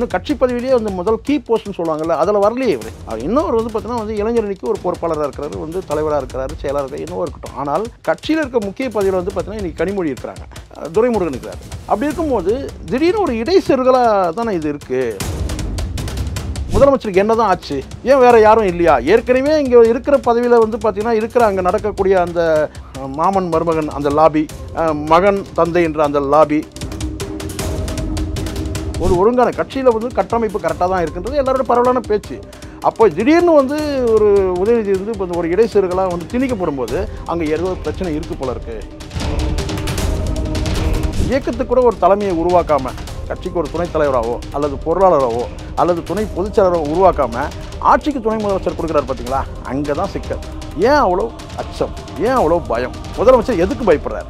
இன்னும் கட்சி பதவியிலேயே வந்து முதல் கீ போஸ்ட்னு சொல்லுவாங்கல்ல அதில் வரலையே இவர். அவர் இன்னொரு வந்து பார்த்தீங்கன்னா வந்து இளைஞரணிக்கு ஒரு பொறுப்பாளராக இருக்கிறாரு வந்து தலைவராக இருக்கிறாரு செயலாளர் இருக்காரு இன்னும் இருக்கட்டும். ஆனால் கட்சியில் இருக்க முக்கிய பதவியில் வந்து பார்த்தீங்கன்னா இன்றைக்கி கனிமொழி இருக்கிறாங்க. துரைமுருகன் இருக்கிறாரு. அப்படி இருக்கும்போது திடீர்னு ஒரு இடைச்செருகலாக தானே இது இருக்குது முதலமைச்சருக்கு என்னதான் ஆச்சு? ஏன் வேறு யாரும் இல்லையா? ஏற்கனவே இங்கே இருக்கிற பதவியில் வந்து பார்த்திங்கன்னா இருக்கிற அங்கே நடக்கக்கூடிய அந்த மாமன் மருமகன் அந்த லாபி மகன் தந்தை என்ற அந்த லாபி ஒரு ஒழுங்கான கட்சியில் வந்து கட்டமைப்பு கரெக்டாக தான் இருக்குன்றது எல்லாரோட பரவலான பேச்சு. அப்போ திடீர்னு வந்து ஒரு உதயநிதி வந்து இப்போ ஒரு இடைச்செருகலாக வந்து திணிக்கப்படும் போது அங்கே ஏதோ பிரச்சனை இருக்கு போல இருக்கு. இயக்கத்துக்கு கூட ஒரு தலைமையை உருவாக்காம கட்சிக்கு ஒரு துணைத் தலைவராகவோ அல்லது பொருளாளராகவோ அல்லது துணை பொதுச்செயலரோ உருவாக்காம ஆட்சிக்கு துணை முதலமைச்சர் கொடுக்குறாரு பார்த்தீங்களா அங்கே தான் சிக்கல். ஏன் அவ்வளோ அச்சம்? ஏன் அவ்வளோ பயம்? முதலமைச்சர் எதுக்கு பயப்படுறாரு?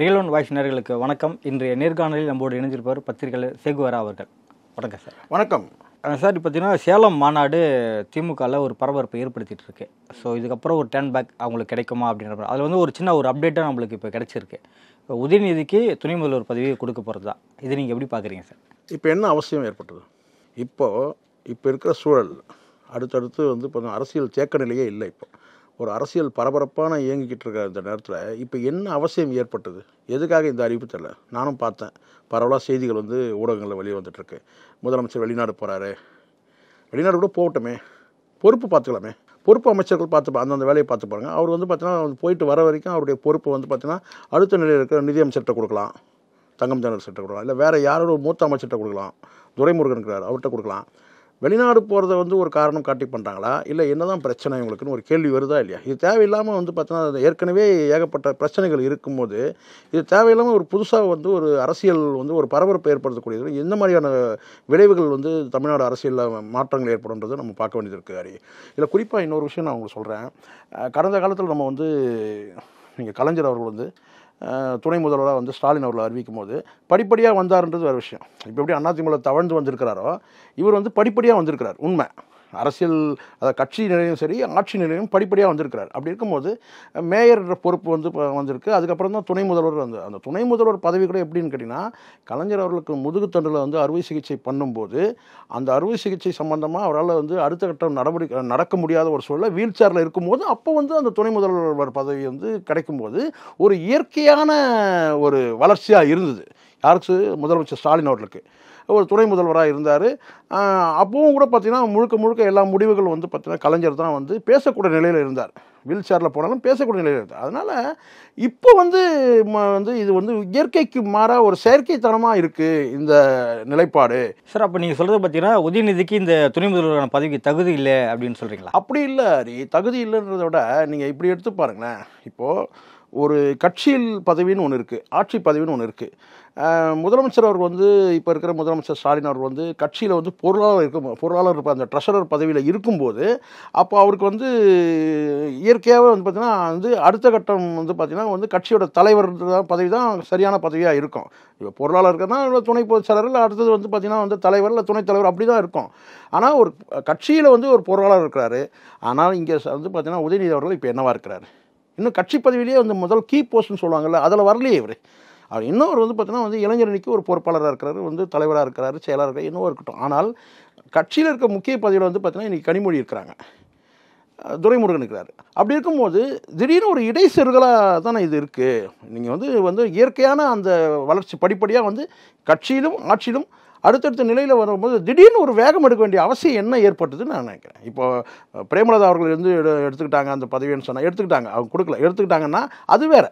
ரியல் ஒன் வாய்ஸ் நேயர்களுக்கு வணக்கம். இன்றைய நேர்காணலில் நம்மோடு இணைஞ்சிருப்பவர் பத்திரிகையாளர் சேகுவரா அவர்கள். வணக்கம் சார். வணக்கம். சார் இப்போ பார்த்தீங்கன்னா சேலம் மாநாடு திமுகவில் ஒரு பரபரப்பை ஏற்படுத்திட்டு இருக்கு ஸோ இதுக்கப்புறம் ஒரு டேர்ன் பேக் அவங்களுக்கு கிடைக்குமா அப்படின்ற. அதில் வந்து ஒரு சின்ன ஒரு அப்டேட்டாக நம்மளுக்கு இப்போ கிடைச்சிருக்கு. இப்போ உதயநிதிக்கு துணை முதல்வர் பதவியை கொடுக்க போகிறது தான் இதை நீங்கள் எப்படி பார்க்குறீங்க சார்? இப்போ என்ன அவசியம் ஏற்பட்டது? இப்போ இப்போ இருக்கிற சூழல் அடுத்தடுத்து வந்து இப்போ அரசியல் தேக்க நிலையே இல்லை இப்போ. ஒரு அரசியல் பரபரப்பான இயங்கிக்கிட்டு இருக்கிற இந்த நேரத்தில் இப்போ என்ன அவசியம் ஏற்பட்டது? எதுக்காக இந்த அறிவிப்பு தெரில? நானும் பார்த்தேன். பரவலாக செய்திகள் வந்து ஊடகங்களில் வெளியே வந்துட்டுருக்கு முதலமைச்சர் வெளிநாடு போகிறாரு வெளிநாடு கூட போகட்டுமே. பொறுப்பு பார்த்துக்கலாமே. பொறுப்பு அமைச்சர்கள் பார்த்து அந்தந்த வேலையை பார்த்து பாருங்க. அவர் வந்து பார்த்தீங்கன்னா போயிட்டு வர வரைக்கும் அவருடைய பொறுப்பு வந்து பார்த்தீங்கன்னா அடுத்த நிலையில் இருக்கிற நிதியமைச்சர்கிட்ட கொடுக்கலாம். தங்கம் சட்டை கொடுக்கலாம். இல்லை வேறு யாரோட மூத்த அமைச்சர்கிட்ட கொடுக்கலாம். துரைமுருகன் இருக்கிறார். அவர்கிட்ட கொடுக்கலாம். வெளிநாடு போகிறத வந்து ஒரு காரணம் காட்டி பண்ணுறாங்களா இல்லை என்னதான் பிரச்சனை இவங்களுக்குன்னு ஒரு கேள்வி வருதா இல்லையா? இது தேவையில்லாமல் வந்து பார்த்தோன்னா ஏற்கனவே ஏகப்பட்ட பிரச்சனைகள் இருக்கும்போது இது தேவையில்லாமல் ஒரு புதுசாக வந்து ஒரு அரசியல் வந்து ஒரு பரபரப்பு ஏற்படுத்தக்கூடியது. எந்த மாதிரியான விளைவுகள் வந்து தமிழ்நாடு அரசியலில் மாற்றங்கள் ஏற்படும்ன்றது நம்ம பார்க்க வேண்டியது இருக்குது ஹரி. இதில் குறிப்பாக இன்னொரு விஷயம் நான் உங்களுக்கு சொல்கிறேன் கடந்த காலத்தில் நம்ம வந்து நீங்கள் கலைஞர் அவர்கள் வந்து துணை முதல்வராக வந்து ஸ்டாலின் அவர்களை அறிவிக்கும் போது படிப்படியாக வந்தாருன்றது வேறு விஷயம். இப்போ எப்படி அதிமுக தவழ்ந்து வந்திருக்கிறாரோ இவர் வந்து படிப்படியாக வந்திருக்கிறார் உண்மை. அரசியல் அதாவது கட்சி நிலையும் சரி ஆட்சி நிலையும் படிப்படியாக வந்திருக்கிறார். அப்படி இருக்கும்போது மேயர் பொறுப்பு வந்து வந்திருக்கு. அதுக்கப்புறம் தான் துணை முதல்வர் வந்து அந்த துணை முதல்வர் பதவி கூட எப்படின்னு கேட்டிங்கன்னா கலைஞர் அவர்களுக்கு முதுகுத்தண்டில் வந்து அறுவை சிகிச்சை பண்ணும்போது அந்த அறுவை சிகிச்சை சம்பந்தமாக அவரால் வந்து அடுத்த கட்டம் நடவடிக்கை நடக்க முடியாத ஒரு சூழலில் வீல் சேரில் இருக்கும்போது அப்போ வந்து அந்த துணை முதல்வர் பதவி வந்து கிடைக்கும்போது ஒரு இயற்கையான ஒரு வளர்ச்சியாக இருந்தது. யாருக்கு முதலமைச்சர் ஸ்டாலின் அவர்களுக்கு. ஒரு துணை முதல்வராக இருந்தார். அப்பவும் கூட பார்த்தீங்கன்னா முழுக்க முழுக்க எல்லா முடிவுகள் வந்து பார்த்தீங்கன்னா கலைஞர் தான் வந்து பேசக்கூடிய நிலையில் இருந்தார். வீல் சேரில் போனாலும் பேசக்கூடிய நிலையில் இருந்தார். அதனால் இப்போ வந்து வந்து இது வந்து இயற்கைக்கு மாறாக ஒரு செயற்கைத்தனமாக இருக்குது இந்த நிலைப்பாடு. சார் அப்போ நீங்கள் சொல்கிறது பார்த்தீங்கன்னா உதயநிதிக்கு இந்த துணை முதல்வரான பதவிக்கு தகுதி இல்லை அப்படின்னு சொல்கிறீங்களா அப்படி இல்லை ஹரி. தகுதி இல்லைன்றதை விட நீங்கள் இப்படி எடுத்து பாருங்களேன். இப்போது ஒரு கட்சியில் பதவின்னு ஒன்று இருக்குது ஆட்சி பதவின்னு ஒன்று இருக்குது முதலமைச்சர் அவர் வந்து இப்போ இருக்கிற முதலமைச்சர் ஸ்டாலின் அவர் வந்து கட்சியில் வந்து பொருளாளர் இருக்கும் பொருளாளர் இருப்ப அந்த ட்ரெஷரர் பதவியில் இருக்கும்போது அப்போ அவருக்கு வந்து இயற்கையாகவே வந்து பார்த்தீங்கன்னா வந்து அடுத்த கட்டம் வந்து பார்த்தீங்கன்னா வந்து கட்சியோட தலைவர் தான் பதவி தான் சரியான பதவியாக இருக்கும். இப்போ பொருளாளர் இருக்கிறதா இல்லை துணை பொதுச் செயலர் இல்லை அடுத்தது வந்து பார்த்தீங்கன்னா வந்து தலைவர் இல்லை துணைத் தலைவர் அப்படி தான் இருக்கும். ஆனால் ஒரு கட்சியில் வந்து ஒரு பொருளாளர் இருக்கிறாரு. ஆனால் இங்கே வந்து பார்த்திங்கன்னா உதயநிதி அவர்கள் இப்போ என்னவாக இருக்கிறாரு? இன்னும் கட்சி பதவியிலேயே வந்து முதல் கீ போஸ்ட்னு சொல்லுவாங்கல்ல அதில் வரலையே இவர். அவர் இன்னொரு வந்து பார்த்தீங்கன்னா வந்து இளைஞரணிக்கு ஒரு பொறுப்பாளராக இருக்கிறாரு வந்து தலைவராக இருக்கிறாரு செயலாக இருக்கிறார் இன்னும் இருக்கட்டும். ஆனால் கட்சியில் இருக்க முக்கிய பதவியில் வந்து பார்த்தீங்கன்னா இன்றைக்கி கனிமொழி இருக்கிறாங்க. துரைமுருகன் இருக்கிறார். அப்படி இருக்கும்போது திடீர்னு ஒரு இடைச்செருகலாக தானே இது இருக்குது நீங்கள் வந்து வந்து இயற்கையான அந்த வளர்ச்சி படிப்படியாக வந்து கட்சியிலும் ஆட்சியிலும் அடுத்தடுத்த நிலையில் வரும்போது திடீர்னு ஒரு வேகம் எடுக்க வேண்டிய அவசியம் என்ன ஏற்பட்டதுன்னு நான் நினைக்கிறேன். இப்போ பிரேமலதா அவர்கள் வந்து எடு எடுத்துக்கிட்டாங்க அந்த பதவின்னு சொன்னால் எடுத்துக்கிட்டாங்க. அவங்க கொடுக்கல. எடுத்துக்கிட்டாங்கன்னா அது வேறு.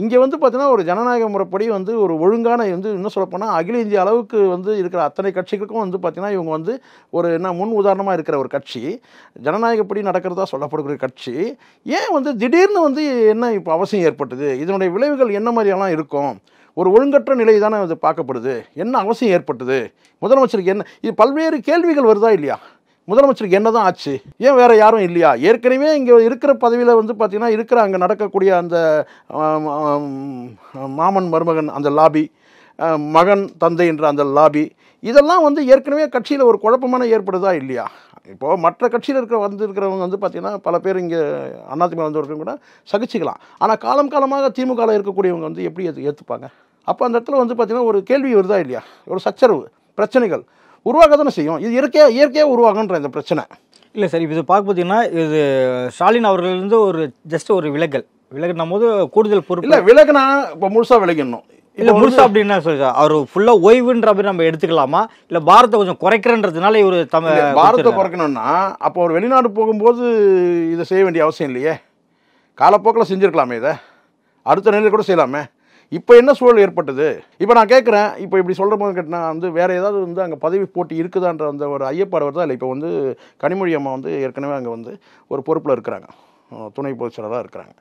இங்கே வந்து பார்த்தீங்கன்னா ஒரு ஜனநாயக முறைப்படி வந்து ஒரு ஒழுங்கான வந்து இன்னும் சொல்லப்போனால் அகில இந்திய அளவுக்கு வந்து இருக்கிற அத்தனை கட்சிகளுக்கும் வந்து பார்த்தீங்கன்னா இவங்க வந்து ஒரு என்ன முன் உதாரணமாக இருக்கிற ஒரு கட்சி. ஜனநாயகப்படி நடக்கிறதா சொல்லப்படக்கூடிய கட்சி. ஏன் வந்து திடீர்னு வந்து என்ன இப்போ அவசியம் ஏற்பட்டது? இதனுடைய விளைவுகள் என்ன மாதிரியெல்லாம் இருக்கும்? ஒரு ஒழுங்கற்ற நிலை தானே இது பார்க்கப்படுது. என்ன அவசியம் ஏற்பட்டது? முதலமைச்சருக்கு என்ன இது பல்வேறு கேள்விகள் வருதா இல்லையா? முதலமைச்சருக்கு என்ன தான் ஆச்சு? ஏன் வேற யாரும் இல்லையா? ஏற்கனவே இங்கே இருக்கிற பதவியில் வந்து பார்த்தீங்கன்னா இருக்கிற அங்கே நடக்கக்கூடிய அந்த மாமன் மருமகன் அந்த லாபி மகன் தந்தை என்ற அந்த லாபி இதெல்லாம் வந்து ஏற்கனவே கட்சியில் ஒரு குழப்பமான ஏற்படுதா இல்லையா? இப்போது மற்ற கட்சியில் இருக்கிற வந்து இருக்கிறவங்க வந்து பார்த்திங்கன்னா பல பேர் இங்கே அதிமுக வந்தவர்கள் கூட சகிச்சிக்கலாம். ஆனால் காலம் காலமாக திமுகவில் இருக்கக்கூடியவங்க வந்து எப்படி ஏற்று ஏற்றுப்பாங்க அப்போ அந்த இடத்துல வந்து பார்த்தீங்கன்னா ஒரு கேள்வி வருதா இல்லையா? ஒரு சச்சரவு பிரச்சனைகள். உருவாக தானே செய்யும் இது இயற்கையாக இயற்கையாக உருவாகுன்ற இந்த பிரச்சனை. இல்லை சார் இப்போ இது பார்க்க பார்த்தீங்கன்னா இது ஸ்டாலின் அவர்களிருந்து ஒரு ஜஸ்ட் ஒரு விலகல். விலகணும் போது கூடுதல் பொறுப்பு. இல்லை விலகுனா இப்போ முழுசாக விலகிடணும். இல்ல முழுசா அப்படின்னா சொல்லி அவர் ஃபுல்லா ஓய்வுன்ற மாதிரி நம்ம எடுத்துக்கலாமா? இல்ல பாரத்தை கொஞ்சம் குறைக்கிறன்றதுனால இவர் தம இல்ல, பாரத்தை குறைக்கணும்னா அப்போ ஒரு வெளிநாடு போகும்போது இதை செய்ய வேண்டிய அவசியம் இல்லையே? காலப்போக்கில் செஞ்சுருக்கலாமே இதை? அடுத்த நிலையில் கூட செய்யலாமே? இப்போ என்ன சூழல் ஏற்பட்டது? இப்போ நான் கேட்குறேன் இப்போ இப்படி சொல்கிற போது கேட்டினா வந்து வேறு ஏதாவது வந்து அங்கே பதவி போட்டி இருக்குதான்ற அந்த ஒரு ஐயப்பாடு வருதா? இல்லை இப்போ வந்து கனிமொழி அம்மா வந்து ஏற்கனவே அங்கே வந்து ஒரு பொறுப்பில் இருக்கிறாங்க. துணை பொதுச் செயலராக இருக்கிறாங்க.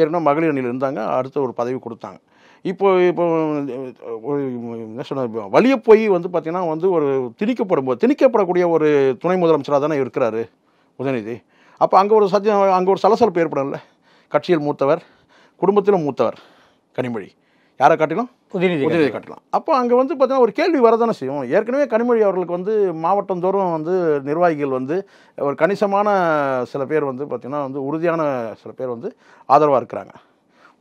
ஏற்கனவே மகளிர் அணியில் இருந்தாங்க அடுத்த ஒரு பதவி கொடுத்தாங்க. இப்போ இப்போ என்ன சொன்ன வலிய போய் வந்து பார்த்திங்கன்னா வந்து ஒரு திணிக்கப்படும் போது திணிக்கப்படக்கூடிய ஒரு துணை முதலமைச்சராக தானே இருக்கிறாரு உதயநிதி. அப்போ அங்கே ஒரு சத்தியம் அங்கே ஒரு சலசலப்பு ஏற்படும்ல கட்சியில் மூத்தவர் குடும்பத்திலும் மூத்தவர். கனிமொழி. யாரை காட்டிலும்? உதயநிதி உதயநிதி காட்டலாம். அப்போ அங்கே வந்து பார்த்தீங்கன்னா ஒரு கேள்வி வரதானே செய்யும். ஏற்கனவே கனிமொழி அவர்களுக்கு வந்து மாவட்டம் தோறும் வந்து நிர்வாகிகள் வந்து ஒரு கணிசமான சில பேர் வந்து பார்த்திங்கன்னா வந்து உறுதியான சில பேர் வந்து ஆதரவாக இருக்கிறாங்க.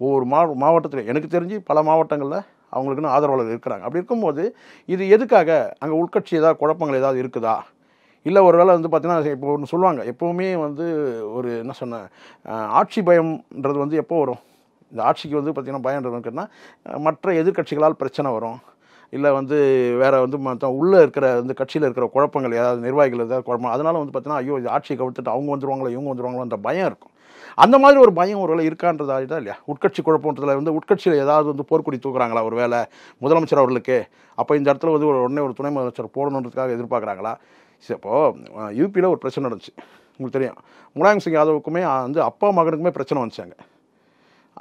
ஒவ்வொரு மா மாவட்டத்தில் எனக்கு தெரிஞ்சு பல மாவட்டங்களில் அவங்களுக்குன்னு ஆதரவாளர் இருக்கிறாங்க. அப்படி இருக்கும்போது இது எதுக்காக? அங்கே உள்கட்சி ஏதாவது குழப்பங்கள் ஏதாவது இருக்குதா? இல்லை ஒருவேளை வந்து பார்த்தீங்கன்னா இப்போ ஒன்று சொல்லுவாங்க. எப்போவுமே வந்து ஒரு என்ன சொன்ன ஆட்சி பயம்ன்றது வந்து எப்போ வரும்? இந்த ஆட்சிக்கு வந்து பார்த்திங்கன்னா பயம் கேட்டால் மற்ற எதிர்க்கட்சிகளால் பிரச்சனை வரும். இல்லை வந்து வேறு வந்து மற்ற உள்ளே இருக்கிற வந்து கட்சியில் இருக்கிற குழப்பங்கள் ஏதாவது நிர்வாகிகள் ஏதாவது குழப்பம் அதனால் வந்து பார்த்தீங்கன்னா ஐயோ இது ஆட்சியை கவிழ்த்துட்டு அவங்க வந்துருவாங்களோ இவங்க வந்துருவாங்களோன்ற பயம் இருக்கும். அந்த மாதிரி ஒரு பயம் ஒரு வேலை இருக்கான்றதா இல்லையா? உட்கட்சி குழப்பன்றதுல வந்து உட்கட்சியில் ஏதாவது வந்து போர்க்குடி தூக்குறாங்களா ஒரு வேலை முதலமைச்சர் அவர்களுக்கு. அப்போ இந்த இடத்துல வந்து ஒரு உடனே ஒரு துணை முதலமைச்சர் போடணுன்றதுக்காக எதிர்பார்க்குறாங்களா? இப்போது யூபியில் ஒரு பிரச்சனை நடந்துச்சு. உங்களுக்கு தெரியும். முலாயம் சிங் யாதவுக்குமே வந்து அப்பா மகனுக்குமே பிரச்சனை வந்துச்சாங்க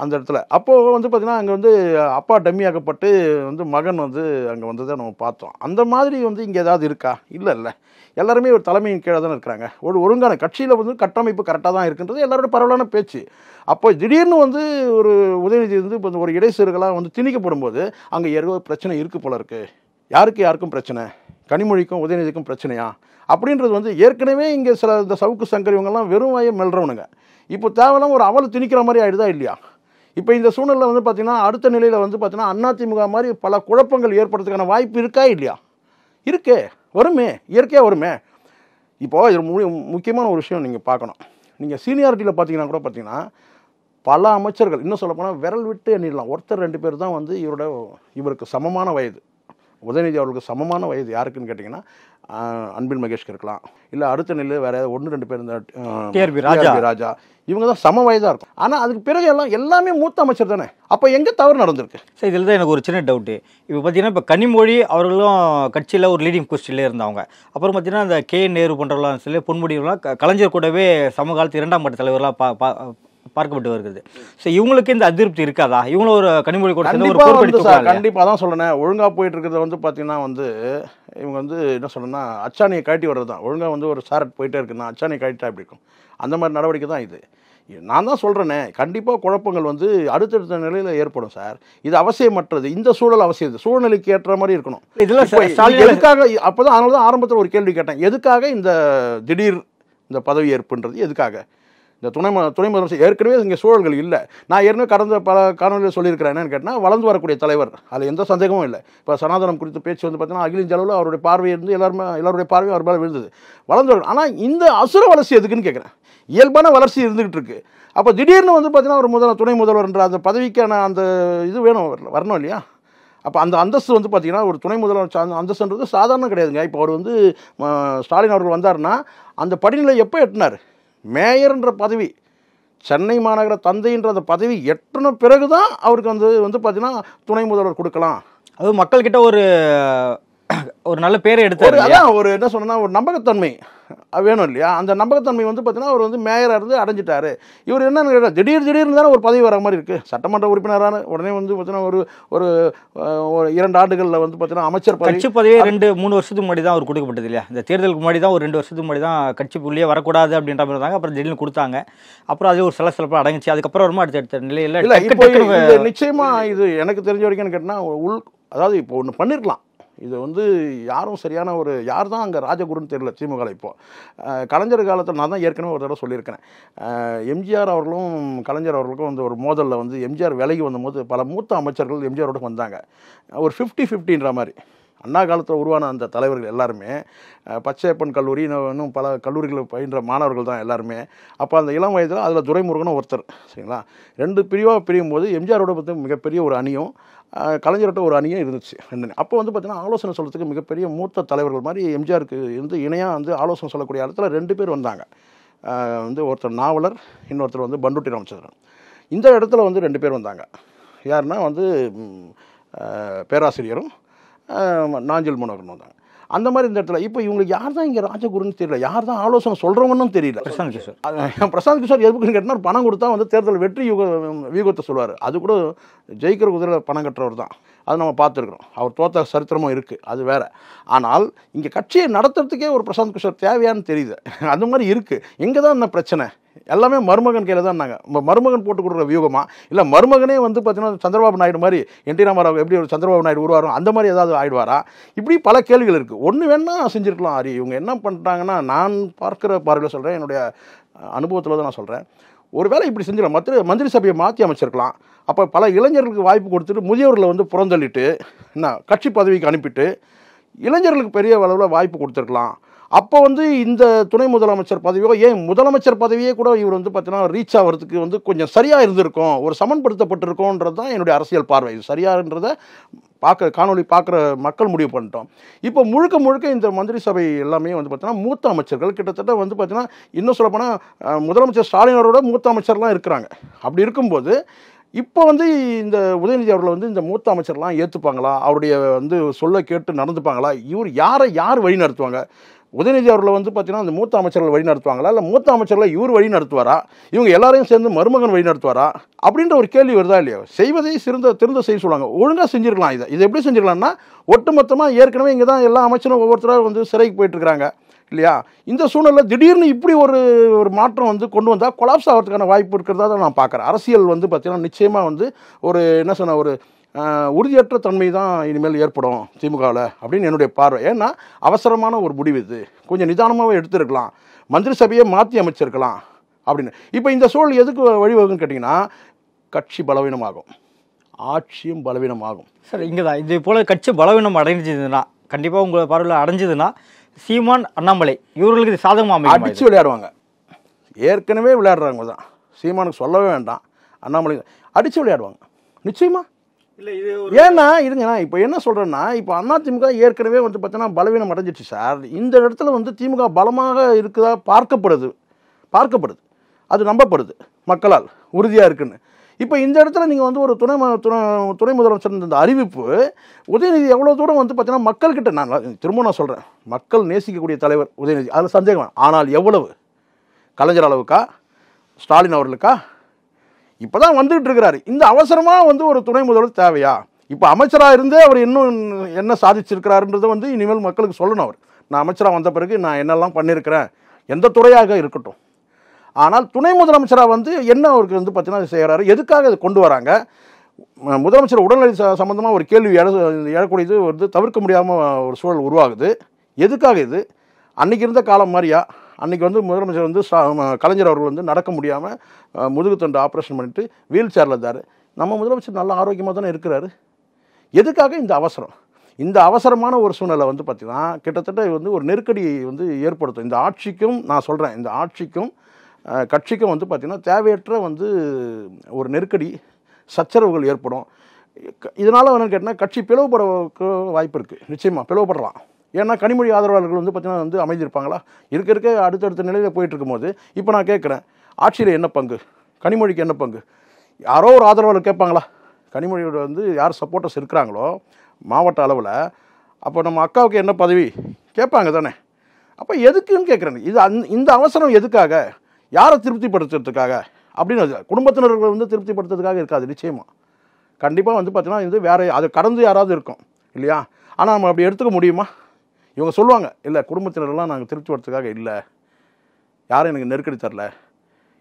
அந்த இடத்துல. அப்போது வந்து பார்த்திங்கன்னா அங்கே வந்து அப்பா டம்மியாக்கப்பட்டு வந்து மகன் வந்து அங்கே வந்ததை நம்ம பார்த்தோம். அந்த மாதிரி வந்து இங்கே ஏதாவது இருக்கா? இல்லை இல்லை. எல்லாருமே ஒரு தலைமையின் கீழே தானே இருக்கிறாங்க. ஒரு ஒழுங்கான கட்சியில் வந்து கட்டமைப்பு கரெக்டாக தான் இருக்குன்றது எல்லாரோட பரவலான பேச்சு. அப்போ திடீர்னு வந்து ஒரு உதயநிதி வந்து இப்போ ஒரு இடைசீர்களாக வந்து திணிக்கப்படும் போது அங்கே ஏதோ பிரச்சனை இருக்குது போல இருக்குது யாருக்கு யாருக்கும் பிரச்சனை? கனிமொழிக்கும் உதயநிதிக்கும் பிரச்சனையா? அப்படின்றது வந்து ஏற்கனவே இங்கே சில இந்த சவுக்கு சங்கர் இவங்கெல்லாம் வெறும் வாயை மெல்றவனுங்க. இப்போ தேவையில்லாம ஒரு அவல் திணிக்கிற மாதிரி ஆகிடுதா இல்லையா? இப்போ இந்த சூழ்நிலை வந்து பார்த்திங்கன்னா அடுத்த நிலையில் வந்து பார்த்தீங்கன்னா அதிமுக மாதிரி பல குழப்பங்கள் ஏற்படுறதுக்கான வாய்ப்பு இருக்கா இல்லையா? இருக்கே வருமே இயற்கையாக வருமே. இப்போது இது மு முக்கியமான ஒரு விஷயம் நீங்கள் பார்க்கணும். நீங்கள் சீனியாரிட்டியில் பார்த்தீங்கன்னா கூட பார்த்தீங்கன்னா பல அமைச்சர்கள் இன்னும் சொல்லப்போனால் விரல் விட்டு எண்ணிடலாம். ஒருத்தர் ரெண்டு பேர் தான் வந்து இவரோட இவருக்கு சமமான வயது. உதயநிதி அவர்களுக்கு சமமான வயது யாருக்குன்னு கேட்டிங்கன்னா ஆஹ், அன்பில் மகேஷ்க்கு இருக்கலாம். இல்லை அடுத்த நிலை வேற ஒன்று ரெண்டு பேர் இந்த TRB ராஜா. ராஜா. இவங்க தான் சம வயதாக இருக்கும். ஆனால் அதுக்கு பிறகு எல்லாம் எல்லாமே மூத்த அமைச்சர் தானே. அப்போ எங்கே தவறு நடந்திருக்கு? சார் இதில் தான் எனக்கு ஒரு சின்ன டவுட்டு இப்போ பார்த்தீங்கன்னா இப்போ கனிமொழி அவர்களும் கட்சியில் ஒரு லீடிங் பொசிஷன்லேயே இருந்தவங்க அப்புறம் பார்த்தீங்கன்னா இந்த கே நேரு போன்றவர்களாம் சொல்லி பொன்முடியெல்லாம் க- கலைஞர் கூடவே சமகாலத்து இரண்டாம் கட்ட தலைவர்களாக பா பா பார்க்கப்பட்டு வருகிறது. ஸோ இவங்களுக்கு இந்த அதிருப்தி இருக்காதா? இவங்களும் ஒரு கனிமொழி கூட ஒரு கண்டிப்பாக தான் சொல்லணும் ஒழுங்கா போயிட்டு இருக்கிறத வந்து பார்த்தீங்கன்னா வந்து இவங்க வந்து என்ன சொல்லணும்னா அச்சாணியை காட்டி வர்றது தான் ஒழுங்கா வந்து ஒரு சாரட் போயிட்டே இருக்குன்னா அச்சாணியை காட்டிட்டா எப்படி இருக்கும்? அந்த மாதிரி நடவடிக்கை தான் இது. நான் தான் சொல்கிறேனே கண்டிப்பாக குழப்பங்கள் வந்து அடுத்தடுத்த நிலையில் ஏற்படும் சார். இது அவசியமற்றது. இந்த சூழல் அவசியம். சூழ்நிலைக்கு ஏற்ற மாதிரி இருக்கணும். இதெல்லாம் இப்போ ஸ்டாலின் இது எதுக்காக அப்போ தான் அதனால தான் ஆரம்பத்தில் ஒரு கேள்வி கேட்டேன். எதுக்காக இந்த திடீர் இந்த பதவி ஏற்புன்றது? எதுக்காக? இந்த துணை துணை முதலமைச்சர் ஏற்கனவே இங்கே சூழல்கள் இல்லை. நான் ஏற்கனவே கடந்த பல காணொலியில் சொல்லியிருக்கிறேன் என்னன்னு கேட்டால் வளர்ந்து வரக்கூடிய தலைவர் அதில் எந்த சந்தேகமும் இல்லை. இப்போ சனாதனம் குறித்த பேச்சு வந்து பார்த்தீங்கன்னா அகில இந்திய அளவில் அவருடைய பார்வை இருந்து எல்லாருமே எல்லாருடைய பார்வையும் அவர் மேலே விழுந்தது. வளர்ந்து வரும் ஆனால் இந்த அசுர வளர்ச்சி எதுக்குன்னு கேட்குறேன் இயல்பான வளர்ச்சி இருந்துகிட்டு இருக்கு. அப்போ திடீர்னு வந்து பார்த்தீங்கன்னா ஒரு முதல் துணை முதல்வர்ன்ற அந்த பதவிக்கான அந்த இது வேணும் வரணும் இல்லையா? அப்போ அந்த அந்தஸ்து வந்து பார்த்தீங்கன்னா ஒரு துணை முதல்வர் அந்த அந்தஸ்துன்றது சாதாரணம் கிடையாதுங்க. இப்போ அவர் வந்து ஸ்டாலின் அவர்கள் வந்தாருன்னா அந்த படிநிலை எப்போ எட்டினார்? மேயர்ன்ற பதவி சென்னை மாநகர தந்தைன்ற அந்த பதவி எட்டின பிறகு தான் அவருக்கு வந்து வந்து பார்த்தீங்கன்னா துணை முதல்வர் கொடுக்கலாம். அது மக்கள்கிட்ட ஒரு ஒரு நல்ல பேரை எடுத்தாரு? அதான் ஒரு என்ன சொன்னா ஒரு நம்பகத்தன்மை வேணும் இல்லையா? அந்த நம்பகத்தன்மை வந்து பார்த்தீங்கன்னா அவர் வந்து மேயராக இருந்து அடைஞ்சிட்டாரு. இவர் என்னன்னு கேட்டா, திடீர் திடீர்னு தானே ஒரு பதவி வர மாதிரி இருக்கு. சட்டமன்ற உறுப்பினரான உடனே வந்து பார்த்தீங்கன்னா ஒரு ஒரு இரண்டு ஆண்டுகளில் வந்து பார்த்தீங்கன்னா அமைச்சர் பதவி கட்சி பதவியே ரெண்டு மூணு வருஷத்துக்கு முன்னாடி தான் அவர் கொடுக்கப்பட்டது இல்லையா? இந்த தேர்தலுக்கு முன்னாடி தான் ஒரு ரெண்டு வருஷத்துக்கு முன்னாடி தான் கட்சிக்குள்ளேயே வரக்கூடாது அப்படின்ற மாதிரி இருந்தாங்க. அப்புறம் திடீர்னு கொடுத்தாங்க. அப்புறம் அது ஒரு சிலசிலப்பாக அடங்குச்சு. அதுக்கப்புறம் வருமா அடுத்த அடுத்த நிலையில் இல்ல இப்போ டக்குன்னு இது எனக்கு தெரிஞ்ச வரைக்கும் கேட்டினா உள் அதாவது இப்போ ஒன்று பண்ணிருக்கலாம். இது வந்து யாரும் சரியான ஒரு யார் தான் அங்கே ராஜகுருன்னு தெரியல திமுக இப்போது கலைஞர் காலத்தில் நான் தான் ஏற்கனவே ஒரு தடவை சொல்லியிருக்கிறேன். எம்ஜிஆர் அவர்களும் கலைஞர் அவர்களுக்கும் வந்து ஒரு மோதலில் வந்து எம்ஜிஆர் விலகி வந்தபோது பல மூத்த அமைச்சர்கள் எம்ஜிஆரோட வந்தாங்க. ஒரு ஃபிஃப்டி ஃபிஃப்டின்ற மாதிரி. அண்ணா காலத்தில் உருவான அந்த தலைவர்கள் எல்லாருமே பச்சையப்பன் கல்லூரி இன்னும் பல கல்லூரிகளில் பயின்ற மாணவர்கள் தான் எல்லாருமே. அப்போ அந்த இளம் வயதில் அதில் துரைமுருகனும் ஒருத்தர் சரிங்களா? ரெண்டு பிரிவாக பிரியும் போது எம்ஜிஆரோட பற்றி மிகப்பெரிய ஒரு அணியும் கலைஞர்கிட்ட ஒரு அணியும் இருந்துச்சு. அப்போ வந்து பார்த்தீங்கன்னா ஆலோசனை சொல்கிறதுக்கு மிகப்பெரிய மூத்த தலைவர்கள் மாதிரி எம்ஜிஆருக்கு இருந்து இணையாக வந்து ஆலோசனை சொல்லக்கூடிய இடத்துல ரெண்டு பேர் வந்தாங்க. வந்து ஒருத்தர் நாவலர் இன்னொருத்தர் வந்து பண்டுட்டி ராமச்சந்திரன். இந்த இடத்துல வந்து ரெண்டு பேர் வந்தாங்க. யாருன்னா வந்து பேராசிரியரும் நாஞ்சல் நாஞ்சில் மனோகரன் வந்தாங்க. அந்த மாதிரி இந்த இடத்துல. இப்போ இவங்களுக்கு யார் தான் இங்கே ராஜகுருன்னு தெரியல. யார் தான் ஆலோசனை சொல்கிறவங்களும் தெரியல. பிரசாந்த் கிஷோர். பிரசாந்த் கிஷோர் எதுக்குன்னு கேட்டால் பணம் கொடுத்தா வந்து தேர்தல் வெற்றி யுக வியூகத்தை சொல்லுவார். அது கூட ஜெயிக்கிற குதிரை பணம் கட்டுறவர் தான். அது நம்ம பார்த்துருக்குறோம். அவர் தோத்த சரித்திரமும் இருக்குது அது வேற. ஆனால் இங்கே கட்சியை நடத்துறதுக்கே ஒரு பிரசாந்த் கிஷோர் தேவையான்னு தெரியுது. அது மாதிரி இருக்குது எங்கே தான் என்ன பிரச்சனை? எல்லாமே மருமகன் கையில் தான் நாங்கள் மருமகன் போட்டு கொடுக்குற வியூகமா? இல்லை மருமகனே வந்து பார்த்தீங்கன்னா சந்திரபாபு நாயுடு மாதிரி என் டி ராமராவ் எப்படி ஒரு சந்திரபாபு நாயுடு உருவாரும் அந்த மாதிரி ஏதாவது ஆயிடுவாரா? இப்படி பல கேள்விகள் இருக்குது ஒன்று வேணால் செஞ்சுருக்கலாம் ஹரி இவங்க என்ன பண்ணிட்டாங்கன்னா நான் பார்க்குற பார்வையில் சொல்கிறேன் என்னுடைய அனுபவத்தில் தான் நான் சொல்கிறேன் ஒருவேளை இப்படி செஞ்சிடலாம். மற்ற மந்திரி சபையை மாற்றி அமைச்சிருக்கலாம். அப்போ பல இளைஞர்களுக்கு வாய்ப்பு கொடுத்துட்டு முதியவர்களை வந்து புறந்தள்ளிட்டு என்ன கட்சி பதவிக்கு அனுப்பிட்டு இளைஞர்களுக்கு பெரிய அளவில் வாய்ப்பு கொடுத்துருக்கலாம். அப்போ வந்து இந்த துணை முதலமைச்சர் பதவியோ ஏன் முதலமைச்சர் பதவியே கூட இவர் வந்து பார்த்தீங்கன்னா ரீச் ஆகிறதுக்கு வந்து கொஞ்சம் சரியாக இருந்திருக்கும் ஒரு சமன்படுத்தப்பட்டிருக்கோன்றது தான் என்னுடைய அரசியல் பார்வை. இது சரியாகன்றத பார்க்க காணொளி பார்க்குற மக்கள் முடிவு பண்ணிட்டோம். இப்போ முழுக்க முழுக்க இந்த மந்திரி சபை எல்லாமே வந்து பார்த்தீங்கன்னா மூத்த அமைச்சர்கள். கிட்டத்தட்ட வந்து பார்த்தீங்கன்னா இன்னும் சொல்லப்போனால் முதலமைச்சர் ஸ்டாலினரோட மூத்த அமைச்சர்லாம் இருக்கிறாங்க. அப்படி இருக்கும்போது இப்போ வந்து இந்த உதயநிதி அவர்கள் வந்து இந்த மூத்த அமைச்சர்லாம் ஏற்றுப்பாங்களா அவருடைய வந்து சொல்ல கேட்டு நடந்துப்பாங்களா? இவர் யாரை யார் வழி நடத்துவாங்க? உதயநிதி அவர்களை வந்து பார்த்தீங்கன்னா அந்த மூத்த அமைச்சர்கள் வழி நடத்துவாங்களா? இல்லை மூத்த அமைச்சர்களை இவர் வழி நடத்துவாரா? இவங்க எல்லாரையும் சேர்ந்து மருமகன் வழி நடத்துவாரா? அப்படின்ற ஒரு கேள்வி வருதா இல்லையா? செய்வதை சிறந்த திருந்த செய்ய சொல்லுவாங்க. ஒழுங்காக செஞ்சிருக்கலாம் இதை. இது எப்படி செஞ்சிருக்கலாம்னா ஒட்டுமொத்தமாக ஏற்கனவே இங்கே தான் எல்லா அமைச்சரும் ஒவ்வொருத்தராக வந்து சிறைக்கு போயிட்டுருக்காங்க இல்லையா? இந்த சூழ்நிலை திடீர்னு இப்படி ஒரு ஒரு மாற்றம் வந்து கொண்டு வந்தால் கொலாப்ஸ் ஆகிறதுக்கான வாய்ப்பு இருக்கிறதா தான் நான் பார்க்குறேன். அரசியல் வந்து பார்த்திங்கன்னா நிச்சயமாக வந்து ஒரு என்ன சொன்ன ஒரு உறுதியற்ற தன்மை தான் இனிமேல் ஏற்படும் திமுகவில் அப்படின்னு என்னுடைய பார்வை. ஏன்னா அவசரமான ஒரு முடிவு இது. கொஞ்சம் நிதானமாகவே எடுத்திருக்கலாம். மந்திரி சபையை மாற்றி அமைச்சிருக்கலாம் அப்படின்னு. இப்போ இந்த சூழல் எதுக்கு வழிவகுன்னு கேட்டிங்கன்னா கட்சி பலவீனமாகும். ஆட்சியும் பலவீனமாகும். சார் இங்கே தான் இது போல் கட்சி பலவீனம் அடைஞ்சதுன்னா கண்டிப்பாக உங்களை பார்வையில் அடைஞ்சதுன்னா சீமான் அண்ணாமலை இவர்களுக்கு இது சாதகமாக? அடித்து விளையாடுவாங்க. ஏற்கனவே விளையாடுறவங்க தான். சீமானுக்கு சொல்லவே வேண்டாம். அண்ணாமலை அடித்து விளையாடுவாங்க. நிச்சயமா? இல்லை இது ஏன்னா இருங்கண்ணா இப்போ என்ன சொல்கிறேன்னா இப்போ அண்ணா திமுக ஏற்கனவே வந்து பார்த்தீங்கன்னா பலவீனம் அடைஞ்சிச்சு சார். இந்த இடத்துல வந்து திமுக பலமாக இருக்குதா பார்க்கப்படுது. பார்க்கப்படுது. அது நம்பப்படுது மக்களால் உறுதியாக இருக்குன்னு. இப்போ இந்த இடத்துல நீங்கள் வந்து ஒரு துணை துணை துணை முதலமைச்சர் இந்த அறிவிப்பு உதயநிதி எவ்வளோ தூரம் வந்து பார்த்தீங்கன்னா மக்கள்கிட்ட நான் திரும்ப நான் சொல்கிறேன் மக்கள் நேசிக்கக்கூடிய தலைவர் உதயநிதி அதில் சந்தேகம் ஆனால் எவ்வளவு? கலைஞர் அளவுக்கா ஸ்டாலின் அவர்களுக்கா? இப்போ தான் வந்துகிட்டு இருக்கிறாரு. இந்த அவசரமாக வந்து ஒரு துணை முதல்வர் தேவையா? இப்போ அமைச்சராக இருந்தே அவர் இன்னும் என்ன சாதிச்சிருக்கிறாருன்றதை வந்து இனிமேல் மக்களுக்கு சொல்லணும் அவர். நான் அமைச்சராக வந்த பிறகு நான் என்னெல்லாம் பண்ணியிருக்கிறேன் எந்த துறையாக இருக்கட்டும். ஆனால் துணை முதலமைச்சராக வந்து என்ன அவருக்கு வந்து பார்த்தீங்கன்னா செய்கிறாரு எதுக்காக இதை கொண்டு வராங்க? முதலமைச்சர் உடல்நிலை சம்மந்தமாக ஒரு கேள்வி எழ எழக்கூடியது வந்து தவிர்க்க முடியாமல் ஒரு சூழல் உருவாகுது. எதுக்காக இது? அன்னைக்கு இருந்த காலம் மாதிரியா? அன்றைக்கி வந்து முதலமைச்சர் வந்து கலைஞர் அவர்கள் வந்து நடக்க முடியாமல் முதுகு தொண்டு ஆப்ரேஷன் பண்ணிட்டு வீல் சேரில் இருந்தார். நம்ம முதலமைச்சர் நல்ல ஆரோக்கியமாக தானே இருக்கிறாரு. எதுக்காக இந்த அவசரம்? இந்த அவசரமான ஒரு சூழ்நிலை வந்து பார்த்தீங்கன்னா கிட்டத்தட்ட வந்து ஒரு நெருக்கடி வந்து ஏற்படுத்தும். இந்த ஆட்சிக்கும் நான் சொல்கிறேன் இந்த ஆட்சிக்கும் கட்சிக்கும் வந்து பார்த்திங்கன்னா தேவையற்ற வந்து ஒரு நெருக்கடி சச்சரவுகள் ஏற்படும். இதனால் என்னன்னு கேட்டால் கட்சி பிளவுபடுறதுக்கு வாய்ப்பு இருக்குது நிச்சயமாக பிளவுபடலாம். ஏன்னா கனிமொழி ஆதரவாளர்கள் வந்து பார்த்திங்கன்னா வந்து அமைந்திருப்பாங்களா? இருக்க இருக்க அடுத்தடுத்த நிலையில் போயிட்டு இருக்கும்போது இப்போ நான் கேட்குறேன் ஆட்சியில் என்ன பங்கு? கனிமொழிக்கு என்ன பங்கு? யாரோ ஒரு ஆதரவாளர் கேட்பாங்களா? கனிமொழியோட வந்து யார் சப்போர்ட்டர்ஸ் இருக்கிறாங்களோ மாவட்ட அளவில் அப்போ நம்ம அக்காவுக்கு என்ன பதவி? கேட்பாங்க தானே. அப்போ எதுக்குன்னு கேட்குறேன். இது அந் இந்த அவசரம் எதுக்காக? யாரை திருப்திப்படுத்துறதுக்காக? அப்படின்னு குடும்பத்தினர்கள் வந்து திருப்திப்படுத்துறதுக்காக இருக்காது நிச்சயமாக கண்டிப்பாக வந்து பார்த்தீங்கன்னா இது வேறு அது கடந்து யாராவது இருக்கும் இல்லையா? ஆனால் நம்ம அப்படி எடுத்துக்க முடியுமா? இவங்க சொல்லுவாங்க இல்லை குடும்பத்தினரெல்லாம் நாங்கள் திருப்திப்படுத்துறதுக்காக இல்லை. யாரும் எனக்கு நெருக்கடி தரல.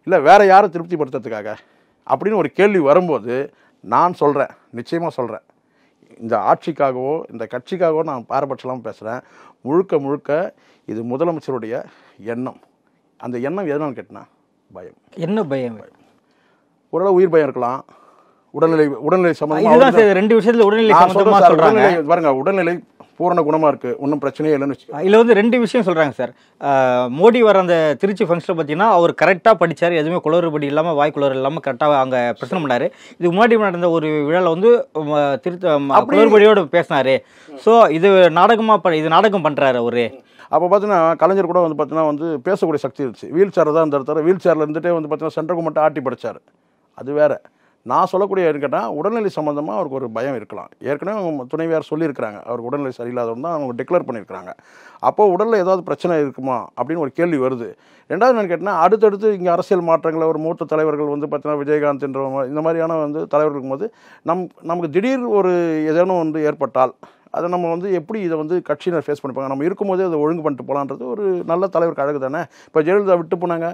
இல்லை வேற யாரை திருப்திப்படுத்துறதுக்காக? அப்படின்னு ஒரு கேள்வி வரும்போது நான் சொல்கிறேன் நிச்சயமாக சொல்கிறேன் இந்த ஆட்சிக்காகவோ இந்த கட்சிக்காகவோ நான் பாரபட்சலாமல் பேசுகிறேன் முழுக்க முழுக்க இது முதலமைச்சருடைய எண்ணம். அந்த எண்ணம் எதனால கேட்டினா பயம். என்ன பயம்? ஓரளவு உயிர் பயம் இருக்கலாம். உடல்நிலை உடல்நிலை சம்பந்தமா ரெண்டு விஷயத்துல உடல்நிலை பாருங்க உடல்நிலை பூரண குணமா இருக்கு. ஒன்றும் பிரச்சனையே இல்லைன்னு வச்சுக்கோங்க. இதுல வந்து ரெண்டு விஷயம் சொல்றாங்க சார். மோடி வர அந்த திருச்சி ஃபங்க்ஷனில் பார்த்தீங்கன்னா அவர் கரெக்டாக படிச்சார். எதுவுமே குளறுபடி இல்லாமல் வாய் குளறு இல்லாமல் கரெக்டாக அங்கே பிரச்சனை பண்ணாரு. இதுக்கு முன்னாடி நடந்த ஒரு விழாவில் வந்து திருத்த குளறுபடியோடு பேசினாரு. ஸோ இது நாடகமா ப- இது நாடகம் பண்றாரு அவரு. அப்போ பார்த்தீங்கன்னா கலைஞர் கூட வந்து பார்த்தீங்கன்னா வந்து பேசக்கூடிய சக்தி இருந்துச்சு. வீல் சேர் தான் இருந்தார் தவிர வீல் சேரில் இருந்துட்டே வந்து பார்த்தீங்கன்னா சென்டருக்கு மட்டும் ஆட்டி படிச்சார். அது வேற. நான் சொல்லக்கூடிய கேட்டால் உடல்நிலை சம்மந்தமாக அவருக்கு ஒரு பயம் இருக்கலாம். ஏற்கனவே அவங்க துணைவியார் சொல்லியிருக்கிறாங்க. அவருக்கு உடல்நிலை சரியில்லாதவன் தான் அவங்க டிக்ளேர் பண்ணியிருக்கிறாங்க. அப்போ உடலில் ஏதாவது பிரச்சனை இருக்குமா? அப்படின்னு ஒரு கேள்வி வருது. ரெண்டாவது நான் கேட்டேன்னா அடுத்தடுத்து இங்கே அரசியல் மாற்றங்களை ஒரு மூத்த தலைவர்கள் வந்து பார்த்தீங்கன்னா விஜயகாந்த்ன்ற இந்த மாதிரியான வந்து தலைவர்கள் இருக்கும்போது நம் நமக்கு திடீர் ஒரு ஏதேனும் வந்து ஏற்பட்டால் அதை நம்ம வந்து எப்படி இதை வந்து கட்சியினர் ஃபேஸ் பண்ணிப்பாங்க? நம்ம இருக்கும்போதே அதை ஒழுங்கு பண்ணிட்டு போகலான்றது ஒரு நல்ல தலைவருக்கு அழகு தானே? இப்போ ஜெயலலிதா விட்டு போனாங்க.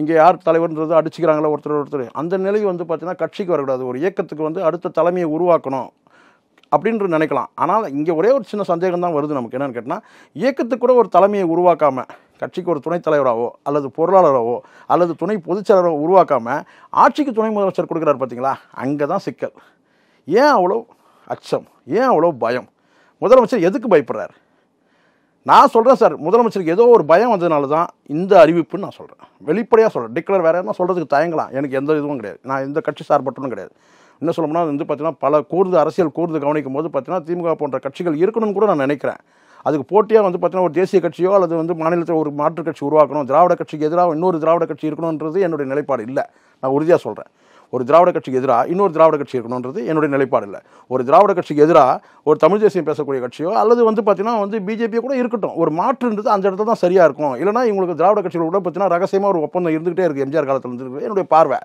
இங்கே யார் தலைவர்ன்றது அடிச்சுக்கிறாங்களோ ஒருத்தர் ஒருத்தர். அந்த நிலை வந்து பார்த்தீங்கன்னா கட்சிக்கு வரக்கூடாது. ஒரு இயக்கத்துக்கு வந்து அடுத்த தலைமையை உருவாக்கணும் அப்படின்று நினைக்கலாம். ஆனால் இங்கே ஒரே ஒரு சின்ன சந்தேகம் தான் வருது நமக்கு. என்னென்னு கேட்டால் இயக்கத்துக்கு கூட ஒரு தலைமையை உருவாக்காமல் கட்சிக்கு ஒரு துணைத் தலைவராகவோ அல்லது பொருளாளராகவோ அல்லது துணை பொதுச்செயலராகவோ உருவாக்காமல் ஆட்சிக்கு துணை முதலமைச்சர் கொடுக்குறாரு பார்த்தீங்களா அங்கே தான் சிக்கல். ஏன் அவ்வளோ அச்சம்? ஏன் அவ்வளோ பயம்? முதலமைச்சர் எதுக்கு பயப்படுறாரு? நான் சொல்கிறேன் சார் முதலமைச்சருக்கு ஏதோ ஒரு பயம் வந்ததுனால தான் இந்த அறிவிப்புன்னு நான் சொல்கிறேன் வெளிப்படையாக சொல்கிறேன் டிக்ளேர் வேறு என்ன சொல்கிறதுக்கு தயங்கலாம். எனக்கு எந்த இதுவும் கிடையாது. நான் எந்த கட்சி சார்பற்றனும் கிடையாது. என்ன சொல்லணும்னா அது வந்து பார்த்தீங்கன்னா பல கூர்ந்து அரசியல் கூர்ந்து கவனிக்கும் போது பார்த்தீங்கன்னா திமுக போன்ற கட்சிகள் இருக்கணும்னு கூட நான் நினைக்கிறேன். அதுக்கு போட்டியாக வந்து பார்த்தீங்கன்னா ஒரு தேசிய கட்சியோ அல்லது வந்து மாநிலத்தில் ஒரு மாற்றுக் கட்சி உருவாக்கணும். திராவிட கட்சிக்கு எதிராக இன்னொரு திராவிட கட்சி இருக்கணுன்றது என்னுடைய நிலைப்பாடு இல்லை. நான் உறுதியாக சொல்கிறேன் ஒரு திராவிட கட்சிக்கு எதிராக இன்னொரு திராவிட கட்சி இருக்கணுன்றது என்னுடைய நிலைப்பாடு இல்லை. ஒரு திராவிட கட்சிக்கு எதிராக ஒரு தமிழ் தேசியம் பேசக்கூடிய கட்சியோ அல்லது வந்து பார்த்தீங்கன்னா வந்து பிஜேபியோ கூட இருக்கட்டும். ஒரு மாற்றுன்றது அந்த இடத்துல தான் சரியாக இருக்கும். இல்லைனா இவங்களுக்கு திராவிட கட்சிகள் கூட பார்த்தீங்கன்னா ரகசியமாக ஒரு ஒப்பந்தம் இருந்துகிட்டே இருக்குது எம்ஜிஆர் காலத்தில் இருந்துருக்கு என்னுடைய பார்வை.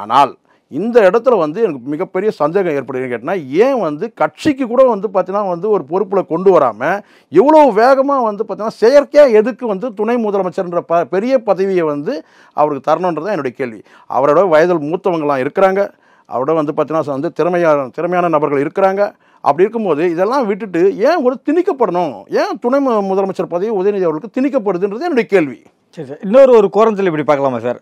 ஆனால் இந்த இடத்துல வந்து எனக்கு மிகப்பெரிய சந்தேகம் ஏற்படுதுன்னு கேட்டால் ஏன் வந்து கட்சிக்கு கூட வந்து பார்த்தீங்கன்னா வந்து ஒரு பொறுப்பில் கொண்டு வராமல் இவ்வளோ வேகமாக வந்து பார்த்தீங்கன்னா செயற்கையாக எதுக்கு வந்து துணை முதலமைச்சர்ன்ற ப பெரிய பதவியை வந்து அவருக்கு தரணுன்றது தான் என்னுடைய கேள்வி. அவரோட வயதில் மூத்தவங்களாம் இருக்கிறாங்க. அவரோட வந்து பார்த்தீங்கன்னா வந்து திறமையான திறமையான நபர்கள் இருக்கிறாங்க. அப்படி இருக்கும்போது இதெல்லாம் விட்டுட்டு ஏன் ஒரு திணிக்கப்படணும்? ஏன் துணை மு- முதலமைச்சர் பதவி உதயநிதி அவர்களுக்கு திணிக்கப்படுதுன்றது என்னுடைய கேள்வி. சரி சார். இன்னொரு ஒரு கோரத்தில் இப்படி பார்க்கலாமா சார்?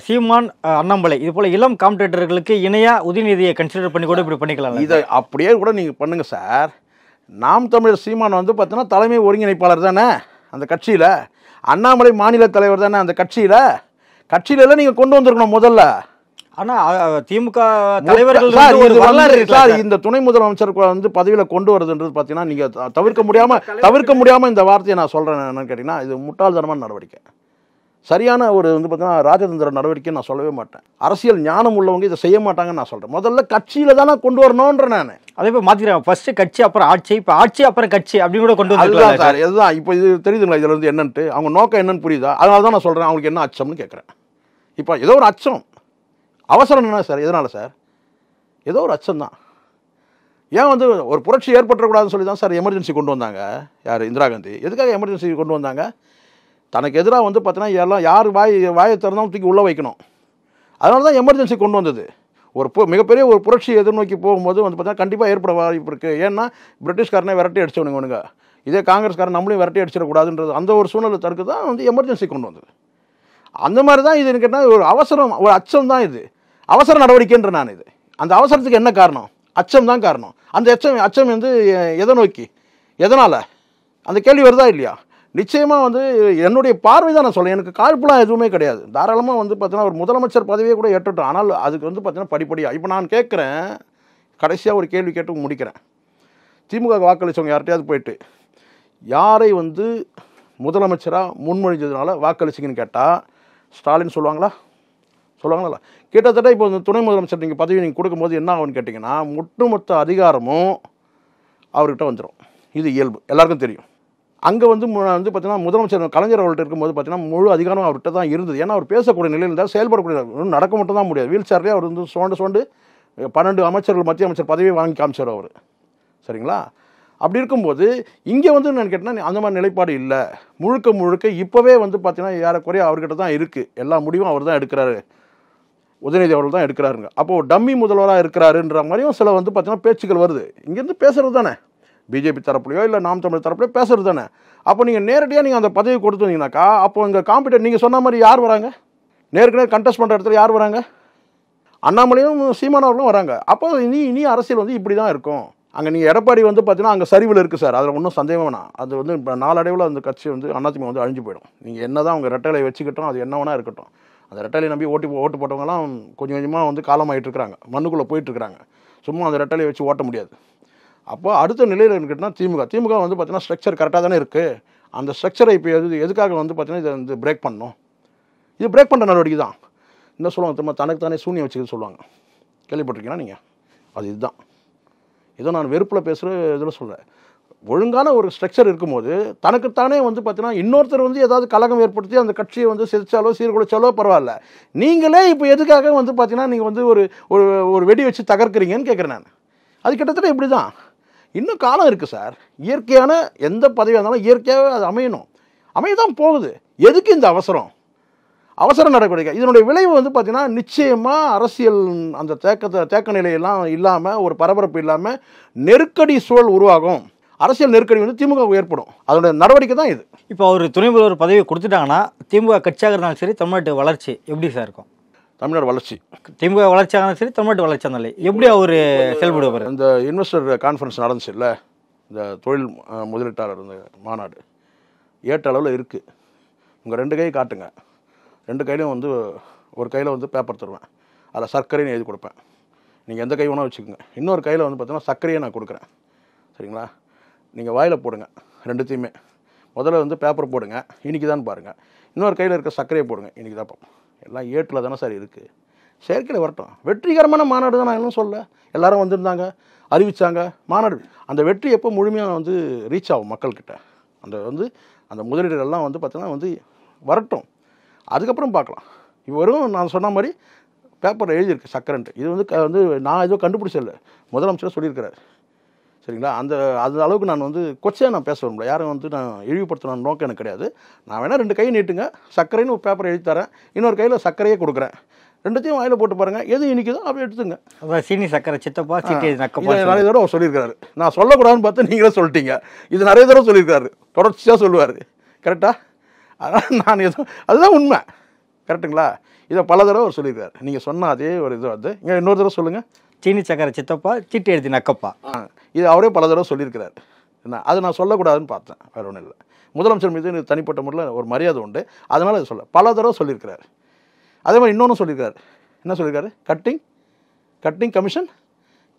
சீமான் அண்ணாமலை இது போல இளம் காம்படேட்டர்களுக்கு இணையா உதயநிதியை கன்சிடர் பண்ணி கூட இப்படி பண்ணிக்கலாம் இதை அப்படியே கூட நீங்கள் பண்ணுங்க சார். நாம் தமிழர் சீமான் வந்து பார்த்தீங்கன்னா தலைமை ஒருங்கிணைப்பாளர் தானே அந்த கட்சியில். அண்ணாமலை மாநில தலைவர் தானே அந்த கட்சியில். கட்சியில நீங்கள் கொண்டு வந்திருக்கணும் முதல்ல. ஆனா அஹ், திமுக தலைவர்கள் சார்? இந்த துணை முதலமைச்சருக்கு வந்து பதவியில கொண்டு வருதுன்றது பார்த்தீங்கன்னா நீங்க த- தவிர்க்க முடியாம தவிர்க்க முடியாம இந்த வார்த்தையை நான் சொல்றேன் என்னன்னு கேட்டீங்கன்னா இது முட்டாள்தனமான நடவடிக்கை. சரியான ஒரு வந்து பார்த்தீங்கன்னா ராஜதந்திர நடவடிக்கை நான் சொல்லவே மாட்டேன். அரசியல் ஞானம் உள்ளவங்க இதை செய்ய மாட்டாங்கன்னு நான் சொல்றேன். முதல்ல கட்சியில தானே கொண்டு வரணுன்ற நான். அதே போய் மாத்திக்கிறாங்க ஃபர்ஸ்ட் கட்சி அப்புறம் ஆட்சி. இப்ப ஆட்சி அப்புறம் கட்சி அப்படின்னு கூட கொண்டு வந்துருக்கலாம் சார். இதுதான். இப்போ இது தெரியுதுங்களா இதுல இருந்து என்னன்ட்டு? அவங்க நோக்கம் என்னன்னு புரியுதா? அதனால தான் நான் சொல்றேன். அவங்களுக்கு என்ன அச்சம்னு கேட்குறேன் இப்போ ஏதோ ஒரு அச்சம். அவசரம் என்ன சார்? எதனால சார்? ஏதோ ஒரு அச்சம் தான். ஏன் வந்து ஒரு புரட்சி ஏற்பட்டுறக்கூடாதுன்னு சொல்லி தான் சார் எமர்ஜென்சி கொண்டு வந்தாங்க? யார்? இந்திரா காந்தி. எதுக்காக எமர்ஜென்சி கொண்டு வந்தாங்க? தனக்கு எதிராக வந்து பார்த்தீங்கன்னா எல்லாம் யார் வாய் வாயை திறந்தாலும் தூக்கி உள்ளே வைக்கணும். அதனால தான் எமர்ஜென்சி கொண்டு வந்தது. ஒரு பு- மிகப்பெரிய ஒரு புரட்சி எதிர்நோக்கி போகும்போது வந்து பார்த்தீங்கன்னா கண்டிப்பாக ஏற்பட வாய்ப்பு இருக்குது ஏன்னா பிரிட்டிஷ்காரனே விரட்டி அடிச்சவனுங்க இவனுங்க இதே காங்கிரஸ்காரன் நம்மளையும் விரட்டி அடிச்சிடக்கூடாதுன்றது அந்த ஒரு சூழ்நிலை தடுக்க தான் வந்து எமர்ஜென்சி கொண்டு வந்தது. அந்த மாதிரி தான் இது கேட்டால் ஒரு அவசரம் ஒரு அச்சம் தான் இது. அவசர நடவடிக்கைன்ற நான் இது. அந்த அவசரத்துக்கு என்ன காரணம்? அச்சம் தான் காரணம். அந்த அச்சம் அச்சம் வந்து எதை நோக்கி? எதனால்? அந்த கேள்வி வருதா இல்லையா? நிச்சயமாக வந்து என்னுடைய பார்வை தான் நான் சொல்கிறேன் எனக்கு காழ்ப்புலாம் எதுவுமே கிடையாது. தாராளமாக வந்து பார்த்தீங்கன்னா ஒரு முதலமைச்சர் பதவியே கூட ஏற்றுட்டோம். ஆனால் அதுக்கு வந்து பார்த்தீங்கன்னா படிப்படியாக இப்போ நான் கேட்குறேன் கடைசியாக ஒரு கேள்வி கேட்டு முடிக்கிறேன். திமுக வாக்களித்தவங்க யார்கிட்டயாவது போயிட்டு யாரை வந்து முதலமைச்சராக முன்மொழிஞ்சதுனால வாக்களிச்சிங்கன்னு கேட்டால் ஸ்டாலின் சொல்லுவாங்களா? சொல்லுவாங்களா? கிட்டத்தட்ட இப்போ இந்த துணை முதலமைச்சர் நீங்கள் பதவி நீங்கள் கொடுக்கும்போது என்ன ஆகும்னு கேட்டிங்கன்னா ஒட்டுமொத்த அதிகாரமும் அவர்கிட்ட வந்துடும் இது இயல்பு. எல்லாருக்கும் தெரியும். அங்கே வந்து வந்து பார்த்தீங்கன்னா முதலமைச்சர் கலைஞர் அவர்கிட்ட இருக்கும்போது பார்த்தீங்கன்னா முழு அதிகாரம் அவர்கிட்ட தான் இருந்தது. ஏன்னா அவர் பேசக்கூடிய நிலையில் இருந்தால் செயல்படக்கூடிய இன்னும் நடக்க மட்டும் தான் முடியாது. வீல் சேர்லேயே அவர் வந்து சோண்டு சோண்டு பன்னெண்டு அமைச்சர்கள் மத்திய அமைச்சர் பதவியை வாங்கி காமிச்சார் அவர். சரிங்களா? அப்படி இருக்கும்போது இங்கே வந்து நான் கேட்டேன்னா அந்த மாதிரி நிலைப்பாடு இல்லை. முழுக்க முழுக்க இப்போவே வந்து பார்த்தீங்கன்னா ஏறக்குறைய அவர்கிட்ட தான் இருக்குது எல்லா முடிவும் அவர் தான் எடுக்கிறாரு. உதயநிதி அவர்கள் தான் எடுக்கிறாருங்க. அப்போது டம்மி முதல்வராக இருக்கிறாருன்ற மாதிரியும் சில வந்து பார்த்தீங்கன்னா பேச்சுக்கள் வருது. இங்கேருந்து பேசுறது தானே? பிஜேபி தரப்புலையோ இல்லை நாம் தமிழ் தரப்புலையோ பேசுறது தானே? அப்போ நீங்கள் நேரடியாக நீங்கள் அந்த பதவி கொடுத்துருந்தீங்கனாக்கா அப்போ இங்கே காம்படிட்டர் நீங்கள் சொன்ன மாதிரி யார் வராங்க? நேருக்கு நேர் கண்டெஸ்ட் பண்ணுற இடத்துல யார் வராங்க? அண்ணாமலையும் சீமான் அவர்களும் வராங்க. அப்போ இனி இனி அரசியல் வந்து இப்படி தான் இருக்கும். அங்கே நீங்கள் எடப்பாடி வந்து பார்த்தீங்கன்னா அங்கே சரிவில் இருக்குது சார். அதில் ஒன்றும் சந்தேகம் வேணாம். அது வந்து இப்போ நாளடைவில் அந்த கட்சி வந்து அதிமுக வந்து அழிஞ்சு போயிடும். நீங்கள் என்ன தான் அவங்க ரெட்டலை வச்சுக்கிட்டோம் அது என்ன வேணா இருக்கட்டும். அந்த ரெட்டலை நம்பி ஓட்டி ஓட்டு போட்டவங்கலாம் கொஞ்சம் கொஞ்சமாக வந்து காலமாகிட்டு இருக்கிறாங்க. மண்ணுக்குள்ளே போயிட்டுருக்குறாங்க சும்மா அந்த ரெட்டலையை வச்சு ஓட்ட முடியாது. அப்போ அடுத்த நிலையில் இருக்குன்னா திமுக. திமுக வந்து பார்த்தீங்கன்னா ஸ்ட்ரக்சர் கரெக்டாக தானே இருக்குது அந்த ஸ்ட்ரக்சரை இப்போ எது எதுக்காக வந்து பார்த்தீங்கன்னா இதை வந்து பிரேக் பண்ணணும்? இது பிரேக் பண்ணுற நடவடிக்கை தான். என்ன சொல்லுவாங்க திரும்ப தனக்கு தானே சூன்யம் வச்சுக்க சொல்லுவாங்க. கேள்விப்பட்டிருக்கீங்களா நீங்கள் அது இதுதான். ஏதோ நான் வெறுப்பில் பேசுகிற இதில் சொல்கிறேன் ஒழுங்கான ஒரு ஸ்ட்ரக்சர் இருக்கும்போது தனக்குத்தானே வந்து பார்த்தீங்கன்னா இன்னொருத்தர் வந்து ஏதாவது கலகம் ஏற்படுத்தி அந்த கட்சியை வந்து சிரிச்சாலோ சீர்குலைச்சாலோ பரவாயில்ல. நீங்களே இப்போ எதுக்காக வந்து பார்த்தீங்கன்னா நீங்கள் வந்து ஒரு ஒரு ஒரு வெடி வச்சு தகர்க்கிறீங்கன்னு கேட்குறேன் நான். அது கிட்டத்தட்ட இப்படி தான் இன்னும் காலம் இருக்குது சார். இயற்கையான எந்த பதவியாக இருந்தாலும் இயற்கையாகவே அது அமையணும். அமைய தான் போகுது. எதுக்கு இந்த அவசரம்? அவசர நடவடிக்கை. இதனுடைய விளைவு வந்து பார்த்திங்கன்னா நிச்சயமாக அரசியல் அந்த தேக்கத்தை தேக்க நிலையெல்லாம் இல்லாமல் ஒரு பரபரப்பு இல்லாமல் நெருக்கடி சூழல் உருவாகும். அரசியல் நெருக்கடி வந்து திமுக ஏற்படும். அதோட நடவடிக்கை தான் இது. இப்போ அவர் துணை முதல்வர் பதவியை கொடுத்துட்டாங்கன்னா திமுக கட்சியாக இருந்தாலும் சரி தமிழ்நாட்டு வளர்ச்சி எப்படி சார் இருக்கும்? தமிழ்நாடு வளர்ச்சி. திமுக வளர்ச்சியாக இருந்தாலும் சரி தமிழ்நாட்டு வளர்ச்சி இருந்தாலும் எப்படி அவர் செயல்படுவார் இந்த இன்வெஸ்டர் கான்ஃபரன்ஸ் நடந்துச்சு இல்லை இந்த தொழில் முதலீட்டாளர் இந்த மாநாடு. ஏட்ட அளவில் இருக்குது உங்கள் ரெண்டு கை காட்டுங்க. ரெண்டு கையிலையும் வந்து ஒரு கையில் வந்து பேப்பர் தருவேன். அதில் சர்க்கரைன்னு எழுதி கொடுப்பேன். நீங்கள் எந்த கை வேணால் வச்சுக்கோங்க. இன்னொரு கையில் வந்து பார்த்தீங்கன்னா சர்க்கரையை நான் கொடுக்குறேன். சரிங்களா? நீங்கள் வாயில் போடுங்க ரெண்டுத்தையுமே. முதல்ல வந்து பேப்பர் போடுங்க இன்னைக்கு தான் பாருங்கள் இன்னொரு கையில் இருக்க சர்க்கரையை போடுங்க இன்னைக்கு தான் பார்ப்போம் எல்லாம் ஏட்டில் தானே சார் இருக்குது செயற்கையில் வரட்டும். வெற்றிகரமான மாநாடு தான் நான் இன்னும் சொல்ல எல்லாரும் வந்திருந்தாங்க அறிவித்தாங்க மாநாடு. அந்த வெற்றி எப்போ முழுமையாக வந்து ரீச் ஆகும் மக்கள்கிட்ட? அந்த வந்து அந்த முதலீடுகள்லாம் வந்து பார்த்தீங்கன்னா வந்து வரட்டும். அதுக்கப்புறம் பார்க்கலாம். இவரும் நான் சொன்ன மாதிரி பேப்பரில் எழுதியிருக்கு சக்கரன்ட்டு. இது வந்து க- வந்து நான் எதுவும் கண்டுபிடிச்சல முதலமைச்சர் சொல்லியிருக்கிறார். சரிங்களா? அந்த அந்த அளவுக்கு நான் வந்து கொச்சையாக நான் பேச விரும்பல. யாரும் வந்து நான் இழிவுபடுத்தணும் நோக்கம் எனக்கு கிடையாது. நான் வேணால் ரெண்டு கை நீட்டுங்க. சர்க்கரைன்னு ஒரு பேப்பர் எழுதி தரேன். இன்னொரு கையில் சர்க்கரையே கொடுக்குறேன். ரெண்டுத்தையும் வாயில் போட்டு பாருங்கள் எது இனிக்குதோ அப்படி எடுத்துங்க அதான் சீனி சக்கரை சித்தப்பா சீட்டி நக்கப்பா நிறைய தடவை அவர் சொல்லியிருக்காரு. நான் சொல்லக்கூடாதுன்னு பார்த்து நீங்களே சொல்லிட்டீங்க. இது நிறைய தடவை சொல்லியிருக்காரு. தொடர்ச்சியாக சொல்லுவார். கரெக்டா அதனால் நான் எதுவும் அதுதான் உண்மை. கரெக்ட்டுங்களா இதை பல தடவை அவர் சொல்லியிருக்காரு. நீங்கள் சொன்ன அதே ஒரு இது வந்து இங்கே இன்னொரு தடவை சொல்லுங்கள் சீனி சக்கரை சித்தப்பா சீட்டி எழுதி நக்கப்பா. ஆ. இது அவரே பல தடவை சொல்லியிருக்கிறார். என்ன அது நான் சொல்லக்கூடாதுன்னு பார்த்தேன் வேறு ஒன்றும் இல்லை. முதலமைச்சர் மீது எனக்கு தனிப்பட்ட முறையில் ஒரு மரியாதை உண்டு. அதனால் அதை சொல்ல பல தடவை சொல்லியிருக்கிறார். அதே மாதிரி இன்னொன்று சொல்லியிருக்காரு என்ன சொல்லியிருக்காரு? கட்டிங் கட்டிங் கமிஷன்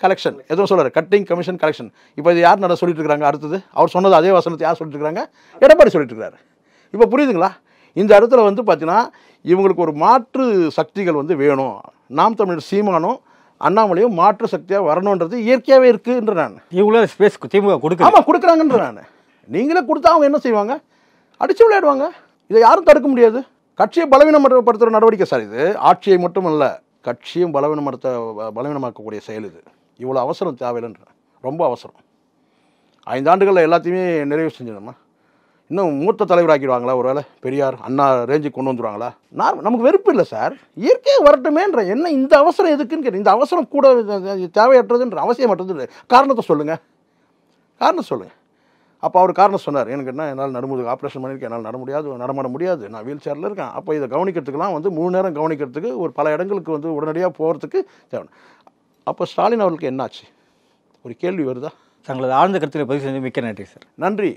கலெக்ஷன் எதுவும் சொல்கிறார் கட்டிங் கமிஷன் கலெக்ஷன் இப்போ இது யார் நட சொல்லிட்டு இருக்காங்க அடுத்தது? அவர் சொன்னது அதே வசனத்தை யார் சொல்லிட்டு இருக்காங்க எடப்பாடி சொல்லிட்டு இருக்காரு இப்போ புரியுதுங்களா? இந்த இடத்துல வந்து பார்த்தீங்கன்னா இவங்களுக்கு ஒரு மாற்று சக்திகள் வந்து வேணும். நாம் தமிழர் சீமானும் அண்ணாமலையும் மாற்று சக்தியாக வரணுன்றது இயற்கையாகவே இருக்குன்ற நான். இவ்வளோ ஸ்பேஸ் திமுக கொடுக்குது ஆமாம் கொடுக்குறாங்கன்ற நான். நீங்களே கொடுத்தா அவங்க என்ன செய்வாங்க? அடிச்சு விளையாடுவாங்க. இதை யாரும் தடுக்க முடியாது. கட்சியை பலவீனப்படுத்துகிற நடவடிக்கை சார் இது. ஆட்சியை மட்டும் அல்ல கட்சியும் பலவீனப்படுத்த பலவீனமாக்கக்கூடிய செயல் இது. இவ்வளோ அவசரம் தேவையில்லைன்ற. ரொம்ப அவசரம். ஐந்தாண்டுகளில் எல்லாத்தையுமே நிறைவு செஞ்சிடணுமா இன்னும் மூத்த தலைவராக்கிடுவாங்களா ஒருவேளை? பெரியார் அண்ணா ரேஞ்சுக்கு கொண்டு வந்துருவாங்களா? நான் நமக்கு வெறுப்பு இல்லை சார். இயற்கையாக வரட்டுமேன்ற என்ன இந்த அவசரம் எதுக்குன்னு கேட்டேன் இந்த அவசரம் கூட தேவையற்றதுன்ற அவசியமற்றது இல்லை. காரணத்தை சொல்லுங்கள் காரணம் சொல்லுங்கள் அப்போ அவர் காரணம் சொன்னார். எனக்கு என்ன என்னால் நடுமுதுகு ஆப்ரேஷன் பண்ணியிருக்கேன் என்னால் நட முடியாது நடமாட முடியாது. நான் வீல் சேரில் இருக்கேன். அப்போ இதை கவனிக்கிறதுக்கெலாம் வந்து மூணு நேரம் கவனிக்கிறதுக்கு ஒரு பல இடங்களுக்கு வந்து உடனடியாக போகிறதுக்கு தேவை. அப்போ ஸ்டாலின் அவர்களுக்கு என்னாச்சு? ஒரு கேள்வி வருதா? தங்களது ஆழ்ந்த கருத்துக்களை பதிவு செஞ்சு மிக்க நன்றி சார். நன்றி.